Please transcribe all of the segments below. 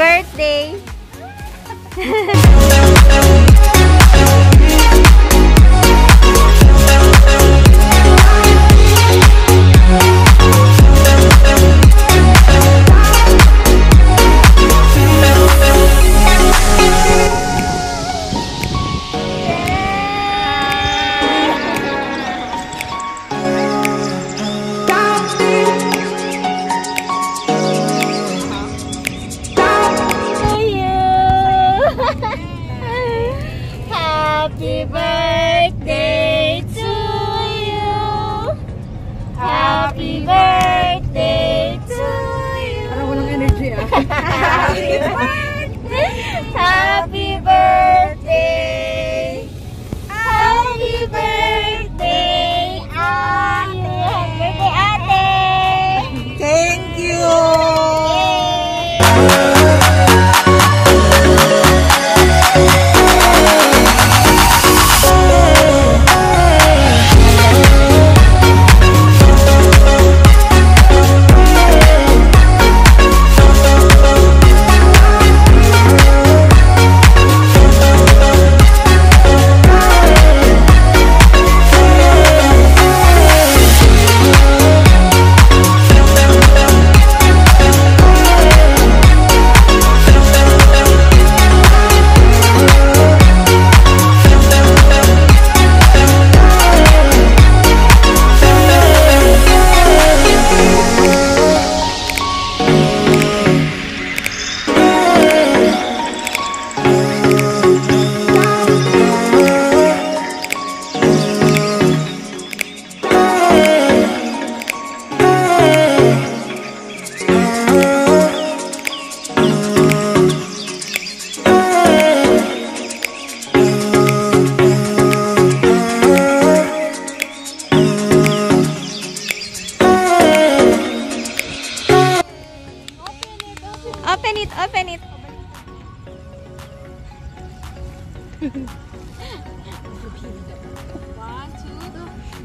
birthday. Happy birthday to you. Happy birthday to you. Parang walang energy ah. Happy birthday. Happy birthday. Happy birthday, Open it, open it.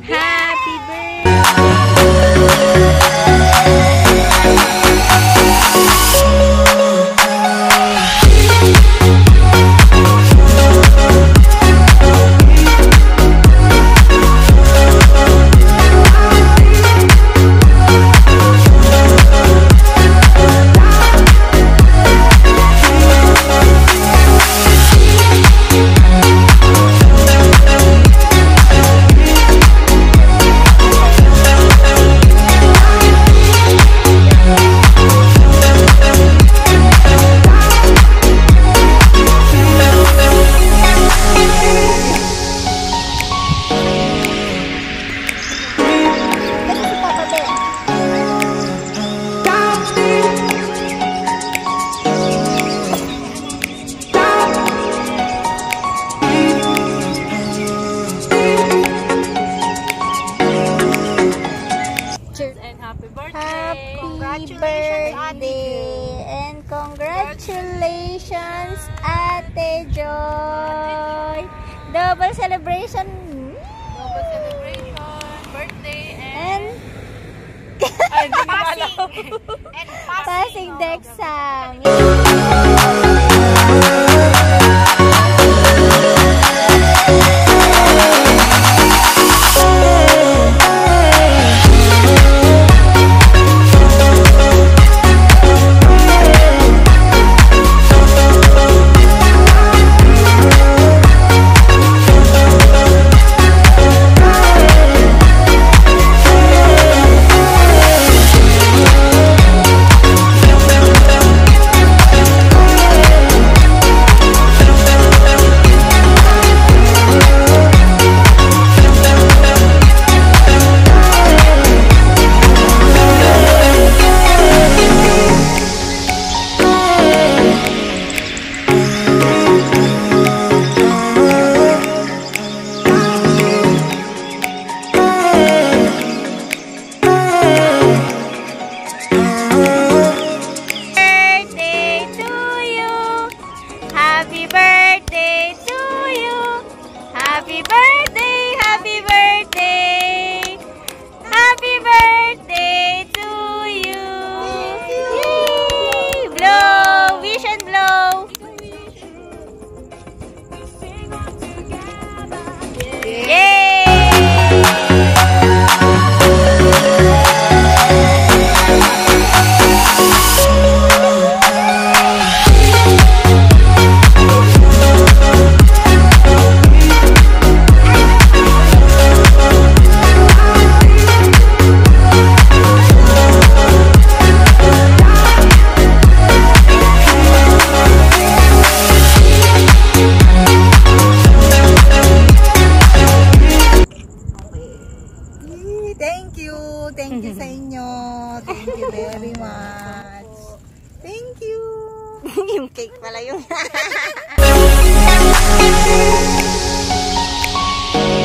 Happy birthday. Birthday and congratulations, Ate Joy. Double celebration. Double celebration, birthday, and... And alam. and passing the exam. yung cake pala yung...